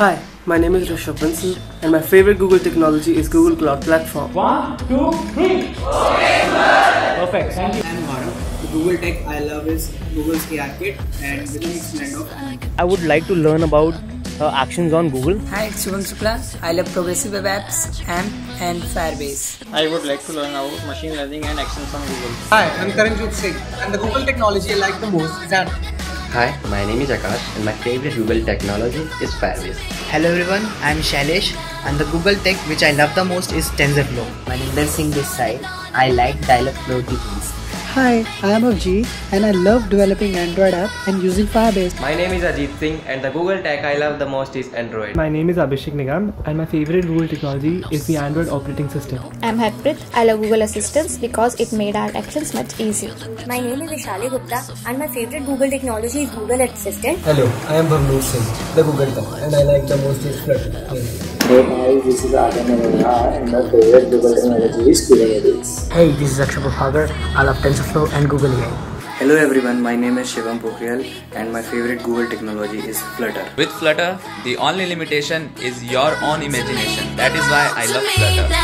Hi, my name is Rishabh Vincent, and my favorite Google technology is Google Cloud Platform. One, two, three. Perfect. Thank you. I'm Gaurav. The Google tech I love is Google's ARKit and with a mixed I would like to learn about uh, actions on Google. Hi, it's Shubham Shukla. I love progressive web apps, AMP, and Firebase. I would like to learn about machine learning and actions on Google. Hi, I'm Karanjot Singh, and the Google technology I like the most is Android. Hi, my name is Akash and my favorite Google technology is Firebase. Hello everyone, I am Shailesh and the Google tech which I love the most is TensorFlow. Maninder Singh this side. I like Dialogflow DBs. Hi, I am Avji and I love developing Android app and using Firebase. My name is Ajit Singh and the Google tech I love the most is Android. My name is Abhishek Nigam and my favorite Google technology is the Android operating system. I'm Harpreet. I love Google Assistants because it made our actions much easier. My name is Vishali Gupta and my favorite Google technology is Google Assistant. Hello, I am Bhavnoor Singh, the Google tech and I like the most is Flutter. Hey guys, this is Adam Manora and my favorite Google technology is Kubernetes. Hey, this is Akshay Bhagar. I love TensorFlow and Google AI. Hello everyone, my name is Shivam Pokhriyal and my favorite Google technology is Flutter. With Flutter, the only limitation is your own imagination. That is why I love Flutter.